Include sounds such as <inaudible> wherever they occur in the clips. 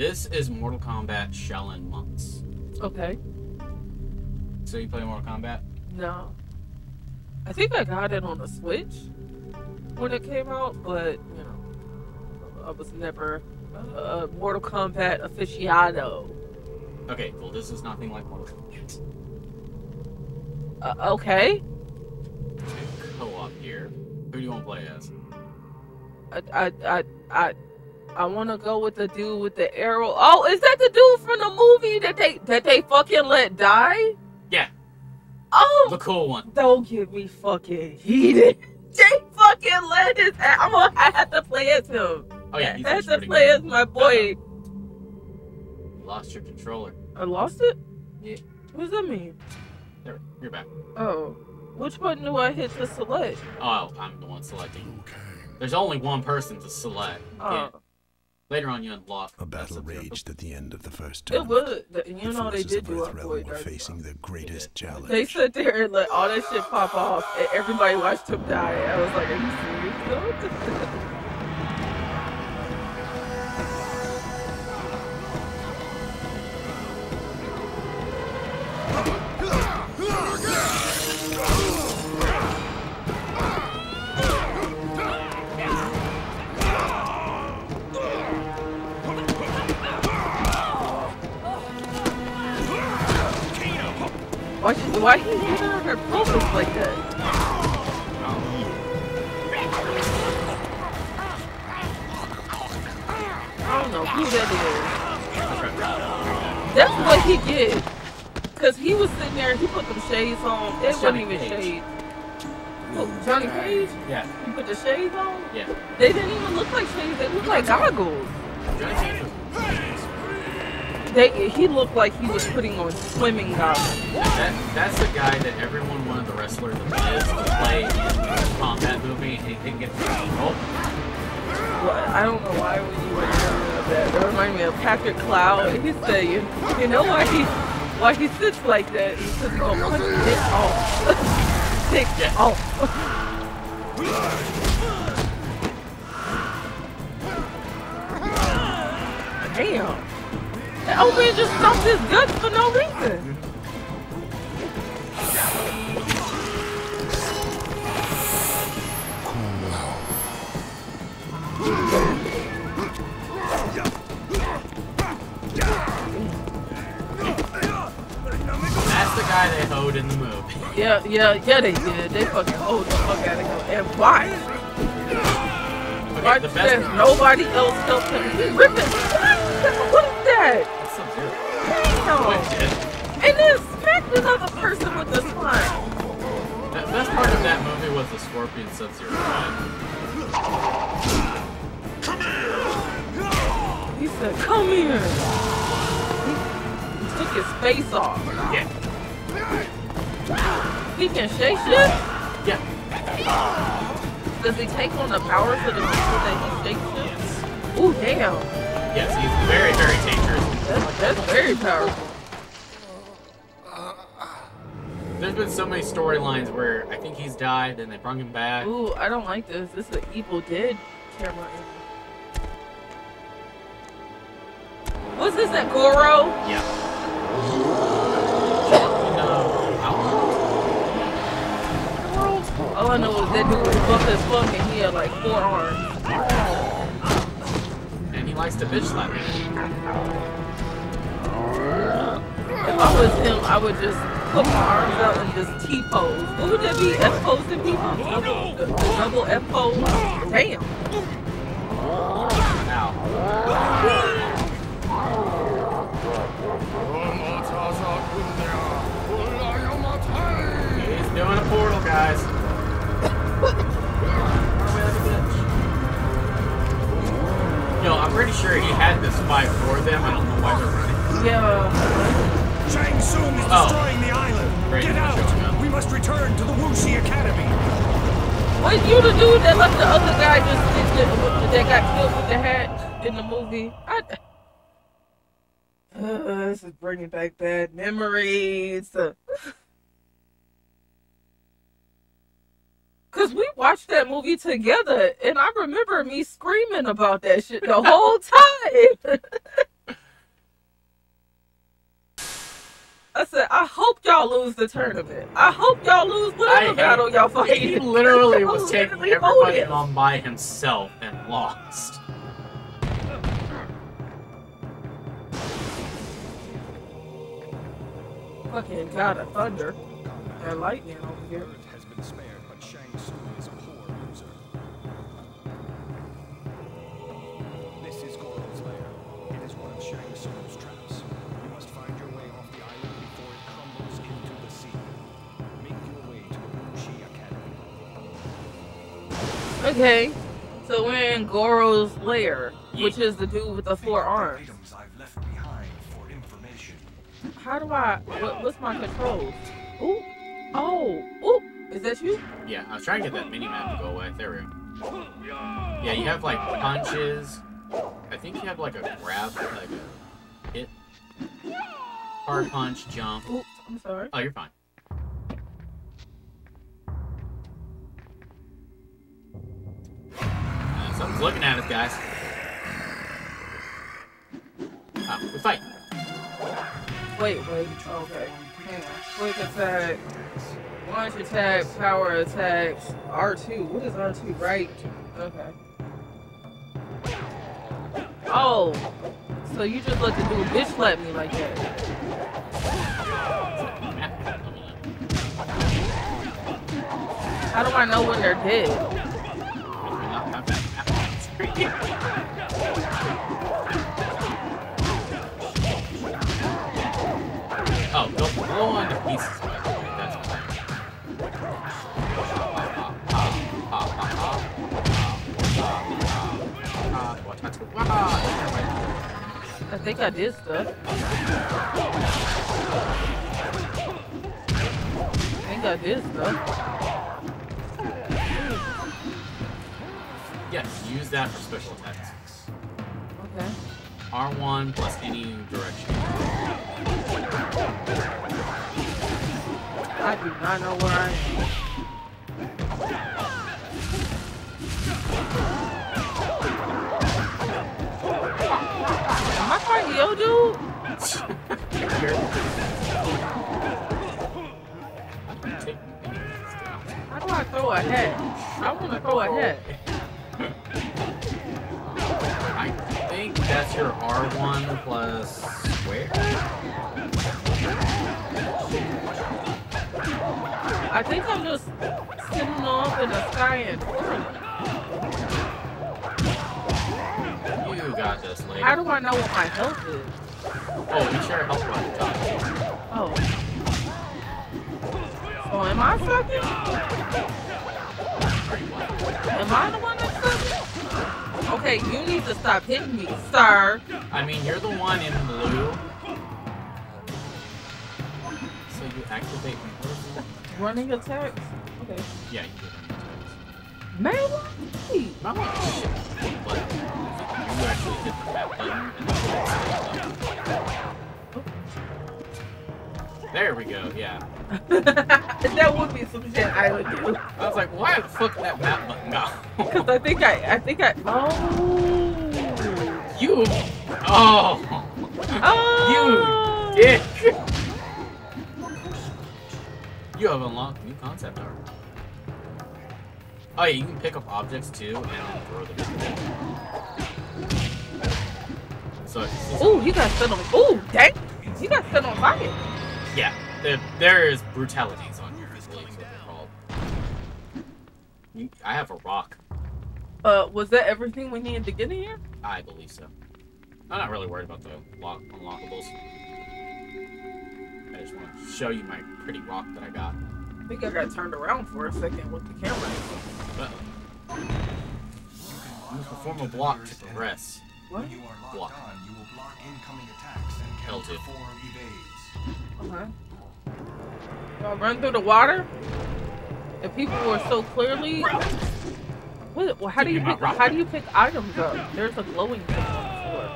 This is Mortal Kombat Shaolin Monks. Okay. So you play Mortal Kombat? No. I think I got it on the Switch when it came out, but you know, I was never a Mortal Kombat aficionado. Okay, well this is nothing like Mortal Kombat. Uh, okay. Co-op here. Who do you want to play as? I I I I, I want to go with the dude with the arrow. Oh, is that the dude from the movie that they that they fucking let die? Yeah. Oh, The cool one. don't get me fucking heated. <laughs> They fucking let his. Ass. I'm gonna I have to play as him. Oh yeah, he's I have to play good. as my boy. You lost your controller. I lost it. Yeah. What does that mean? There, you're back. Oh, which button do I hit to select? Oh, I'm the one selecting. Okay. There's only one person to select. Oh, Yeah. Later on, you unlock. A battle raged at the end of the first turn. it tournament. would. You the know they did of do Earthrealm Upgrade were facing Zone. their greatest challenge. They sat there and let all that shit pop off, and everybody watched him die. I was like, are you serious? <laughs> why, she, why he hit her in her pelvis like that? I don't know who that is. That's what he did. Cause he was sitting there, he put them shades on. It That's wasn't Johnny even Cage. shades. Oh, Johnny Cage? Yeah, He put the shades on? yeah. They didn't even look like shades, they looked like goggles. Johnny Cage was. They he looked like he was putting on swimming goggles. That, that's the guy that everyone wanted the wrestler to miss to play in the combat movie, and he didn't get the role. Well, I don't know why would you would remember that. That reminded me of Patrick Cloud. He said, you, you know why he why he sits like that? Because he gonna oh, punch his dick off. <laughs> dick Yeah. off. <laughs> Damn. Old man just stomped his guts for no reason. That's the guy they hoed in the movie. Yeah, yeah, yeah, they did. They fucking hold the fuck out of him. And why? Why Okay, the there's best. nobody else helped him? It. What is that? Damn. And then smacked another person with the slime. The best part of that movie was the Scorpion Sub-Zero fight. He said, come here. He, he took his face off. Yeah, He can shake shit? yeah. Does he take on the powers of the people that he shakes shit? Yes. Ooh, damn. Yes, he's very, very dangerous. That's, that's very powerful. There's been so many storylines where I think he's died, and they brought him back. Ooh, I don't like this. This is an Evil Dead camera. What's this at Goro? Yeah. No, All I know is that dude was buff as fuck and he had like four arms. and he likes to bitch slap me. If I was him, I would just put my arms out and just T-pose. What would that be? F-posing people? Double, the, the double F-pose? Damn. Ow. He's doing a portal, guys. Yo, I'm pretty sure he had this fight for them. I don't know why they're running. Yeah. Shang Tsung is Oh. destroying the island. Great, Get they're showing out. We must return to the Wu Shi Academy. Was you the dude that left the other guy just sit there with- that got killed with the hat in the movie? I, uh, this is bringing back bad memories. <laughs> Cause we watched that movie together, and I remember me screaming about that shit the whole time. <laughs> y'all lose the tournament. I hope y'all lose whatever I- battle y'all fight. <laughs> He literally <laughs> was taking literally hold everybody it. on by himself and lost. Fucking god of thunder and lightning over here. Okay, so we're in Goro's lair, which is the dude with the four arms. Items I've left behind for information. How do I? What, what's my controls? Ooh, oh, ooh, is that you? Yeah, I was trying to get that mini map to go away. There we go. Yeah, you have like punches. I think you have like a grab, like a hit, hard punch, jump. Ooh, I'm sorry. Oh, you're fine. Looking at us, guys. Oh, we fight. Wait, wait. Okay. Quick attack. Launch attack. Power attacks. R2. What is R2? Right. Okay. Oh. So you just let the dude bitch slap me like that. How do I know when they're dead? Oh. I think I did stuff. I think I did stuff. Yes, use that for special attacks. Okay. R1 plus any direction. I do not know where I am. Am I fighting yo dude? <laughs> How do I throw a hat? I want to throw a hat. I think that's your R1 plus square? I think I'm just sitting off in the sky and. You got this, lady. How do I know what my health is? Oh, you share health bar at the top. Oh. So am I sucking? Are you what? Am I the one that's sucking? Okay, you need to stop hitting me, sir. I mean, you're the one in blue. So you activate Running attacks? Okay. Yeah, you do run Man, why? attacks. Not like shit, you actually hit the map button and then There we go, yeah. <laughs> that would be some shit I would do. I was like, why the fuck that map button go? <laughs> Cause I think I, I think I, oh. you! Oh! Oh. You dick! You have unlocked new concept art. Oh yeah, you can pick up objects too and throw them. So, Ooh, he got set on. Ooh, dang. He got set on fire. Yeah, there, there is brutalities on here, I believe what they're called. I have a rock. Uh, was that everything we needed to get in here? I believe so. I'm not really worried about the lock unlockables. I just want to show you my pretty rock that I got. I think I got turned around for a second with the camera. Uh-oh. Use perform a block to progress. What? When you are locked Block. on, you will block incoming attacks and can L2. perform evades. Uh-huh. Do I run through the water? If people were so clearly. What, well, how do you pick? How do you pick items up? There's a glowing thing on the floor.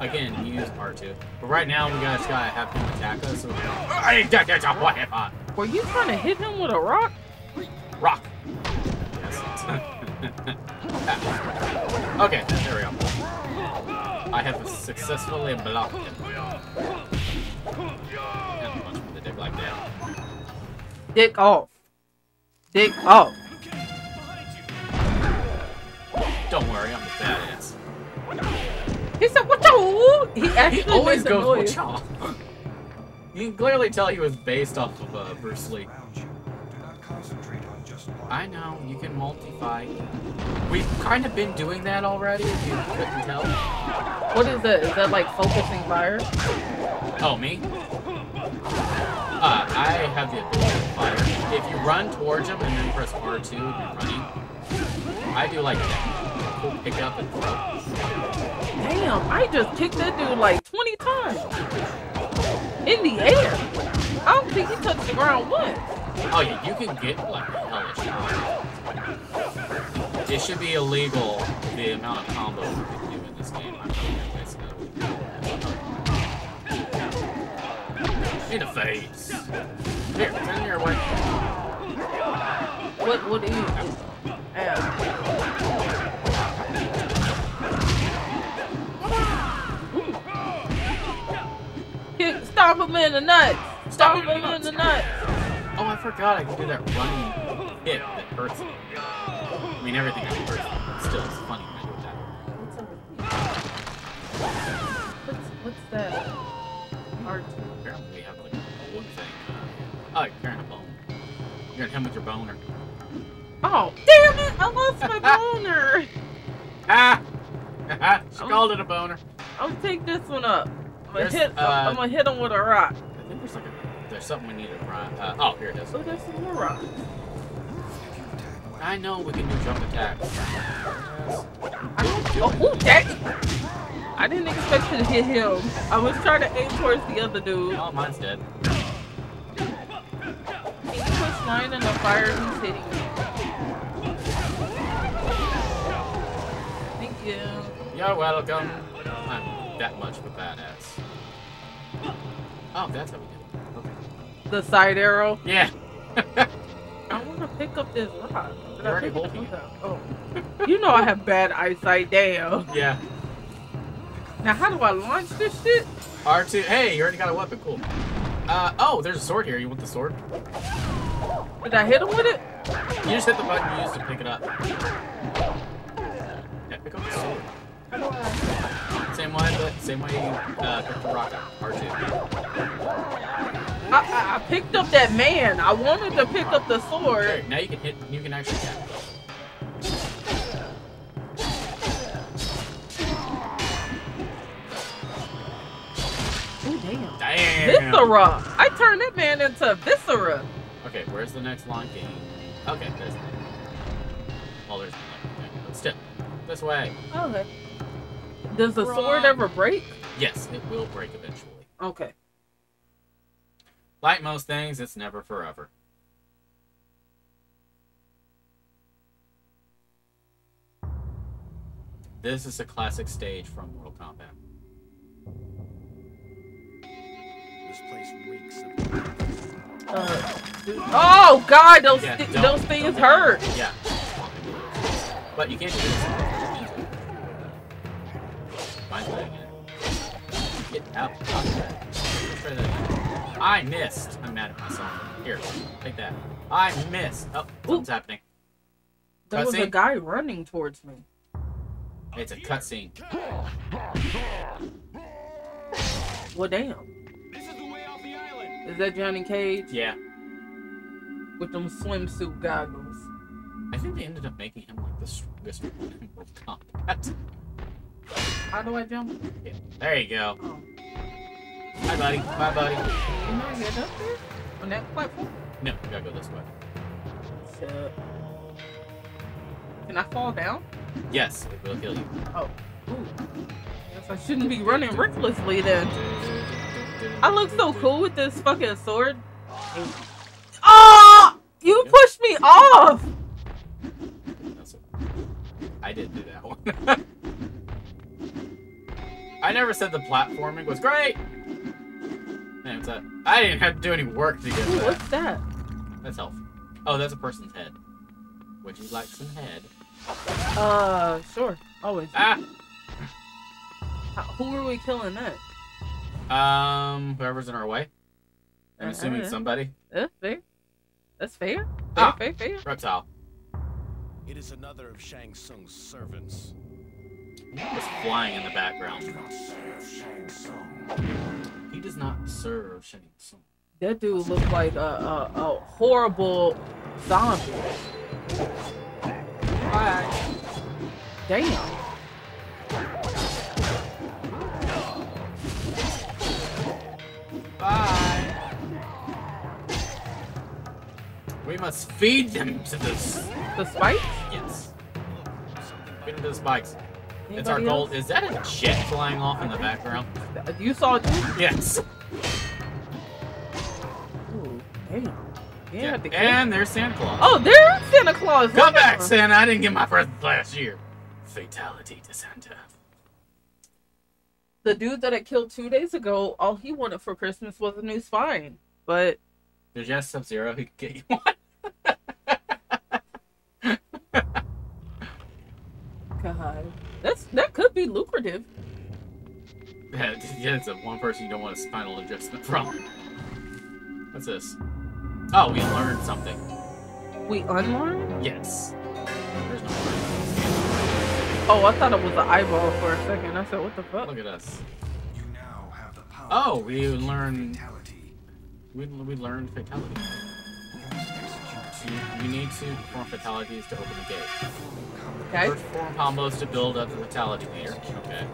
Again, you use R2. But right now, we guys gotta have him attack us. So I got that job. What? Were you trying to hit him with a rock? Rock. Yes. <laughs> okay, there we go. I have successfully blocked him. Dick like. Dick off. Dick off. Don't worry, I'm the badass. He said, "What the?" He actually He always goes noise. Wacha. <laughs> You can clearly tell he was based off of uh, Bruce Lee. I know, you can multi-fight. We've kind of been doing that already, if you couldn't tell. What is that? Is that like focusing fire? Oh, me? Uh, I have the ability to fire. If you run towards him and then press R2 if you're running, I do like that. Cool pick up and throw. Damn, I just kicked that dude like 20 times. In the air. I don't think he touched the ground once. Oh yeah, you can get like a hellish shot. It should be illegal the amount of combos you can do in this game. I'm telling you. In the face. Here, turn your way. What what do you? Ow. Kick, <laughs> stop him in the nuts! Stop him in the nuts! I forgot I can do that running hit that hurts him. I mean, everything hurts him, but still, it's funny when I do that. What's over here? What's what's that? Art. Apparently, we have like a wood thing. Oh, you're carrying a bone. You're gonna him with your boner. Oh, damn it! I lost my <laughs> boner. Ah! she called it a boner. I'll take this one up. I'm gonna There's, hit. uh, I'm gonna hit him with a rock. I think there's like a, there's something we need to run. Uh, oh, here it is. There's some more rocks. If you attack well, I know we can do jump attacks. Oh, ooh, dang! I didn't expect you to hit him. I was trying to aim towards the other dude. Oh, mine's dead. You push mine in the fire he's hitting me? Thank you. You're welcome. I'm that much of a badass. Oh, that's how we do. The side arrow. Yeah. I want to pick up this rock. Did You're I already holding it. Oh. You know I have bad eyesight. Damn. yeah. Now how do I launch this shit? R2. Hey, you already got a weapon. Cool. Uh, oh, there's a sword here. You want the sword? Did I hit him with it? You just hit the button you used to pick it up. Yeah, pick up the sword. How do I? Same way, but same way you uh, pick the rock up. R2. I, I, I picked up that man. I wanted to pick up the There, sword. now you can hit. You can actually tap. Oh damn. Damn. Viscera. I turned that man into Viscera. Okay, where's the next long game? Okay, there's. Well, there's nothing. But still, this way. Okay. Does the sword ever break? Yes, it will break eventually. Okay. Like most things, it's never forever. This is a classic stage from Mortal Kombat. this place reeks of Uh, oh God, those Yeah, thi- don't- those things hurt. Yeah. But you can't do this. Mine's letting it. Get out. Let's try that again. I missed. I'm mad at myself. Here, take that. I missed. Oh, what's happening. There was a guy running towards me. It's a cutscene. Well, damn. This is the way off the island. Is that Johnny Cage Yeah. with them swimsuit goggles? I think they ended up making him like the strongest one in Mortal Kombat. How do I jump? Yeah. There you go. Oh, Hi, buddy. Bye, buddy. can I get up there on that platform? No, you gotta go this way. Shit. Can I fall down? Yes, it will kill you. Oh. Ooh. Guess I shouldn't be running recklessly then. I look so cool with this fucking sword. Oh! You pushed me off! I didn't do that one. <laughs> I never said the platforming was great. Man, what's that? I didn't have to do any work to get Ooh, that. what's that? That's health. Oh, that's a person's head. Would you like some head? Uh, sure. Always. Ah! How- Who are we killing next? Um, whoever's in our way. I'm assuming Uh, somebody. That's fair. That's fair. Fair, Ah. fair, fair. Reptile. It is another of Shang Tsung's servants. Just flying in the background. He does not serve Shang Tsung. That dude looked like a, a, a horrible zombie. Bye. Damn. Bye. We must feed them to this. The spikes? Yes. Feed them to the spikes. It's our Anybody goal. Is that a jet flying off in the background? You saw it too? Yes. Ooh, damn. Yeah, the And there's Santa Claus. Oh, there's Santa Claus. Come Look back. Santa. I didn't get my present last year. Fatality to Santa. The dude that I killed two days ago, all he wanted for Christmas was a new spine. But There's just Sub Zero. He could get you one. God, that's that could be lucrative. Yeah, yeah, it's a one person you don't want a spinal adjustment from. What's this? Oh, we learned something. We unlearned? Yes. There's no word. Oh, I thought it was an eyeball for a second. I said, what the fuck? Look at us. You now have the power. Oh, we learned. Fatality. We, we learned fatality. You, you need to perform fatalities to open the gate. Okay. Perform combos to build up the fatality meter. Okay.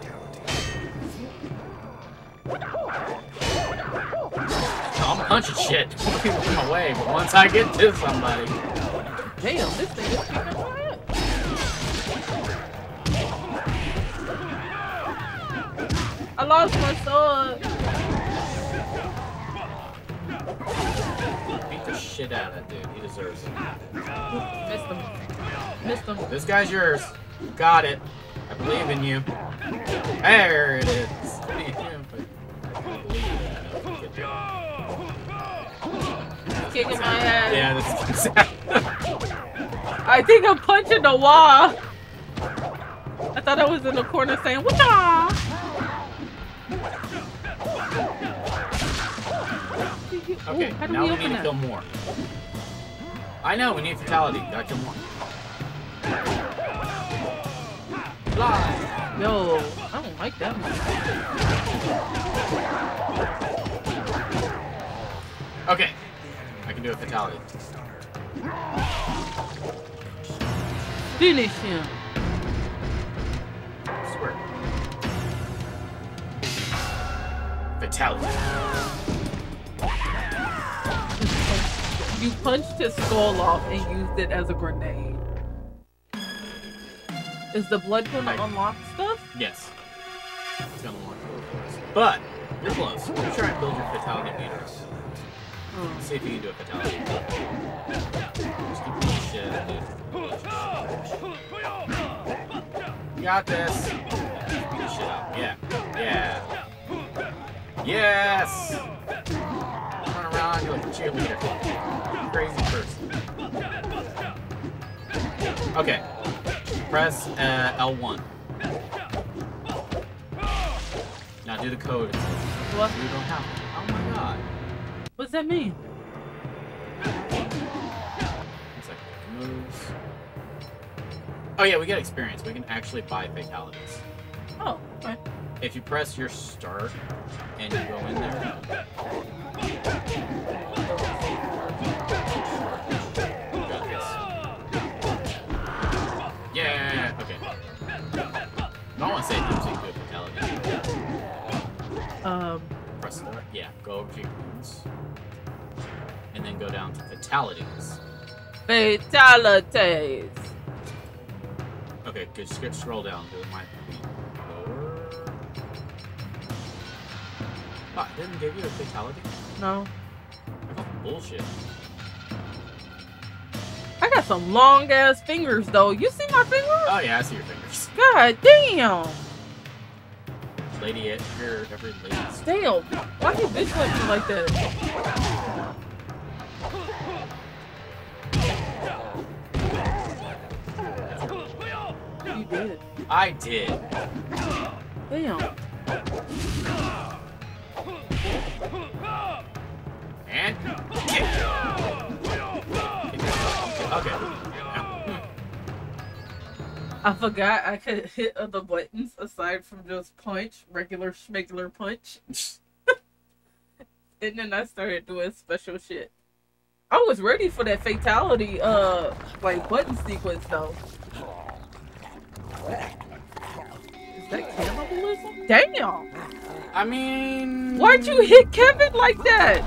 I'm punching shit. People in my way, but once I get to somebody, Damn, this thing is kicking my ass. I lost my sword. Shit out of that dude. He deserves it. Missed him. Missed him. This guy's yours. Got it. I believe in you. There it is. I believe in. Kicking my ass. Yeah, this is exactly. I think I'm punching the wall. I thought I was in the corner saying, what Okay, Ooh, how do now we we, open need to kill more. I know, we need fatality. Gotta kill more. Fly! Yo, I don't like that one. Okay, I can do a fatality. Finish him. Squirt. Fatality. You punched his skull off and used it as a grenade. Is the blood gonna I- unlock stuff? Yes. It's gonna for. But, you're close. You try and build your fatality meter. Oh. See if you can do a fatality. Just keep doing shit, got this. Beat the shit out. Yeah. Yeah. Yes! A cheerleader. Crazy person. Okay. Press uh, L1. Now do the code. What? You don't have it. Oh my god. What's that mean? It's like moves. Oh yeah, we get experience. We can actually buy fatalities. Oh, okay. If you press your start and you go in there. And then go down to fatalities. fatalities. Okay, good. Just scroll down. It might be lower. Oh, I didn't give you a fatality. No. Bullshit. I got some long ass fingers though. You see my fingers? Oh yeah, I see your fingers. God damn. Lady Edgar, every lady. Damn! Why can bitch like me like that? You did. I did. Damn. And. Okay. I forgot I could hit other buttons aside from just punch, regular schmegular punch. <laughs> and then I started doing special shit. I was ready for that fatality, uh, like button sequence though. Is that cannibalism? Damn! I mean, Why'd you hit Kevin like that?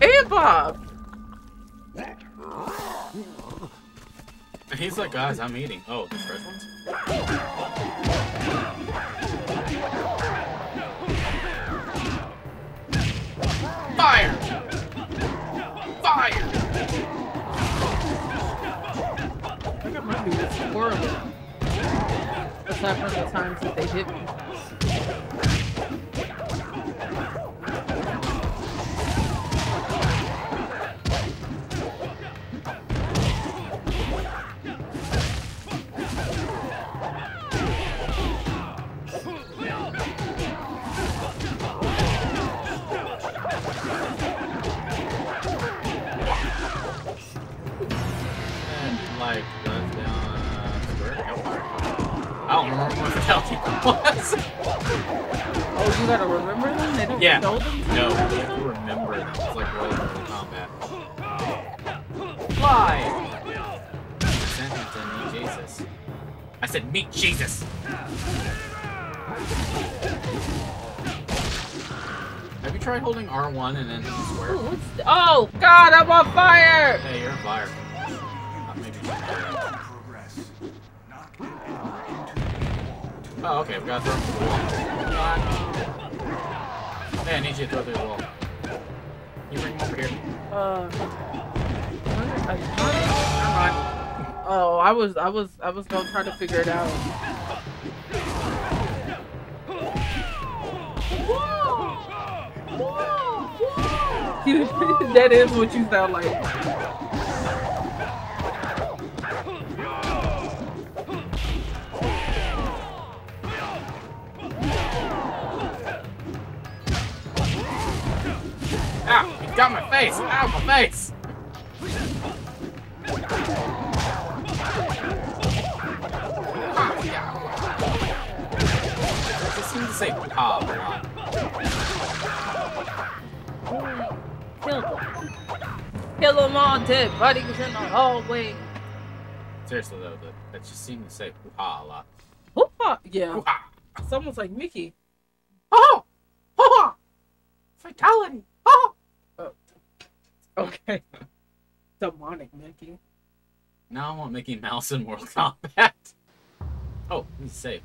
And Bob. He's like, guys, I'm eating. Oh, the fresh ones. Fire! Fire! I think my dude is horrible. Aside from the times that they hit me. Yeah. show them? to No, you? you have to remember them. It's like really early combat. Fly! Sent him to meet Jesus. I said, meet Jesus! Have you tried holding R1 and then square? Ooh, what's th- oh, God, I'm on fire! Hey, you're on fire. Maybe you should- Progress. Knock an enemy into the wall. Oh, okay, we gotta throw him through the wall. Hey, I need you to throw through the wall. Can you bring him over here? Uh, where- I- never mind. Oh, I was, I was, I was gonna try to figure it out. <laughs> that is what you sound like. Got my face! Ow, my face! Ah, yeah. I just seem to say pop a lot. Kill them. Kill them all dead bodies in the hallway. Seriously though, that, that just seemed to say hoo-ha a lot. Hoo-ha. Yeah. Hoo-ha! Someone's like Mickey. Oh! Hoo-ha! Fatality! Oh! <laughs> Okay. Demonic Mickey. Now I want Mickey Mouse in Mortal Kombat. <laughs> Oh, he's safe.